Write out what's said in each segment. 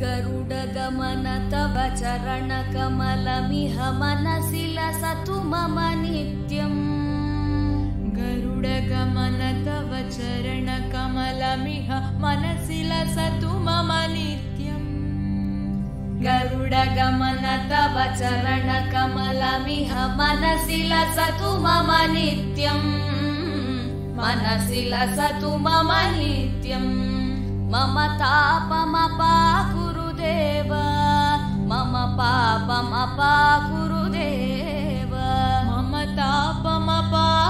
गरुडगमन तव चरणकमलमिह मनसि लसतु मम नित्यम्। गरुडगमन तव चरणकमलमिह मनसि लसतु मम नित्यम्। गरुडगमन तव चरणकमलमिह मनसि लसतु मम नित्यम्। मनसि लसतु मम नित्यम्। मम तापमपाकुरुदेव मम पापमपाकुरुदेव मम तापमपाकुरुदेव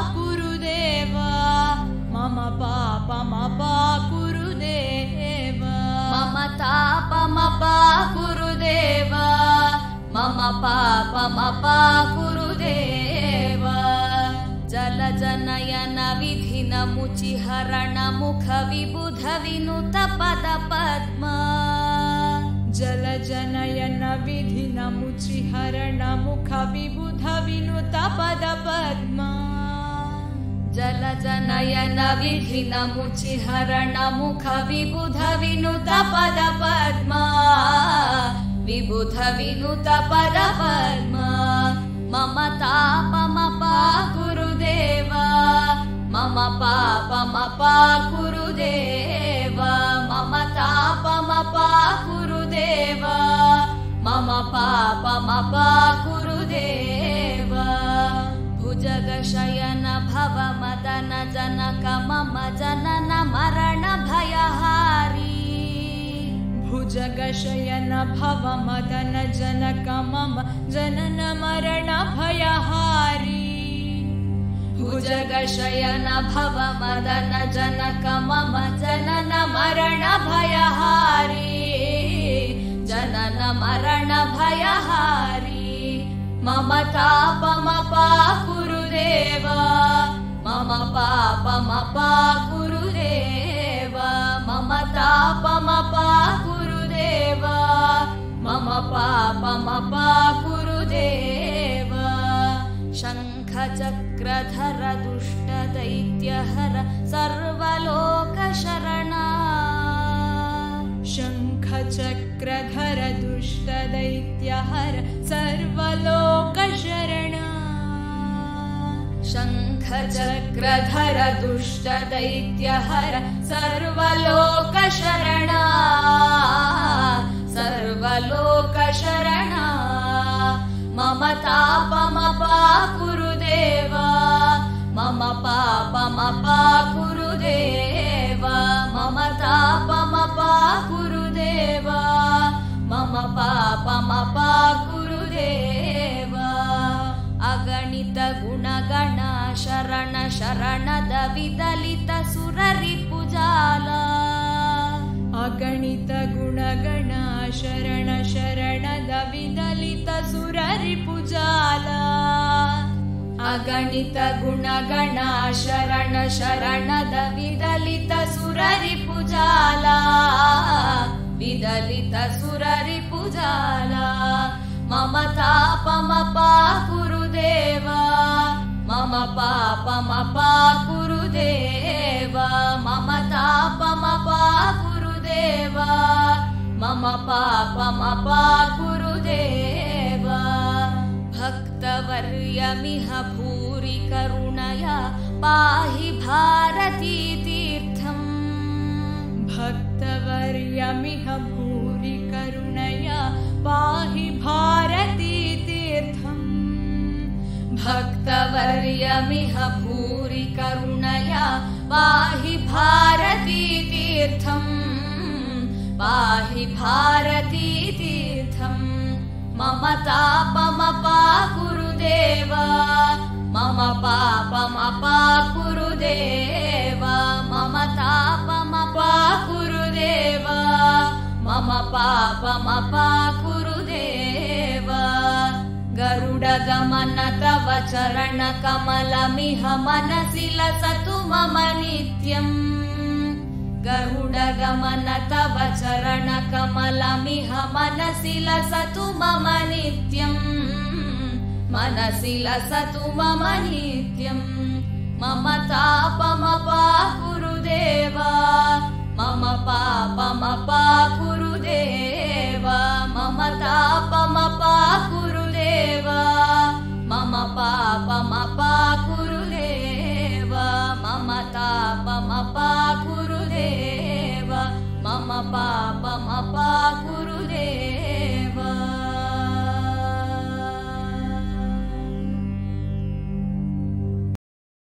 मम पापमपाकुरुदेव मम तापमपाकुरुदेव मम पापमपाकुरुदेव जलजनयन विधिनमुचिहरणमुख विबुध विनुत पद पद्मा जलजनयन विधिनमुचिहरणमुख विबुध विनुत पद पद्मा जलजनयन विधिनमुचिहरणमुख विबुध विनुत पद पद्मा विबुध विनुत पद पद्मा मम तापमपाकुरुदेव मम पापमपाकुरुदेव मम पापमपाकुरुदेव। भुजगशयन भव मदन जनक मम जनन मरण भयहारी भुजगशयन भव मदन जनक मम जनन मरण भयहारी भुजगशयन भव मदन जनक मम जनन मरण भयहारी जनन मरण भयहारी। मम तापमपाकुरुदेव। मम पापमपाकुरुदेव। मम तापमपाकुरुदेव। मम पापमपाकुरुदेव। शङ्खचक्रधर दुष्टदैत्यहर सर्वलोकशरणा शङ्खचक्रधर दुष्टदैत्यहर सर्वलोकशरणा। शङ्खचक्रधर दुष्टदैत्यहर सर्वलोकशरणा। सर्वलोकशरणा। मम तापमपाकुरुदेव। मम पापमपाकुरुदेव शरणद विदलित सुररिपुजाला अगणित गुणगणा शरण शरणद विदलित सुररिपुजाला अगणित गुणगणा शरण शरणद विदलित सुररिपुजाला विदलित सुररिपुजाला मम तापमपाकुरुदेव मम पापमपाकुरुदेव मम तापमपाकुरुदेव मम पापमपाकुरुदेव भक्तवर्यमिह भूरि करुणया पाहि भारती तीर्थम् भक्तवर्यमिह भक्तवर्यमिह भूरि करुणया पाहि भारती तीर्थम्। पाहि भारती तीर्थम्। मम तापमपाकुरुदेव मम पापमपाकुरुदेव मम तापमपाकुरुदेव मम पापमपाकुरुदेव गरुडगमन तव चरणकमलमिह मनसि लसतु मम नित्यम् गरुडगमन तव चरणकमलमिह मनसि लसतु मम नित्यम् मनसि लसतु मम नित्यम् मम तापमपाकुरुदेव मम पापमपाकुरुदेव तापमपाकुरुदेव मम पापमपाकुरुदेव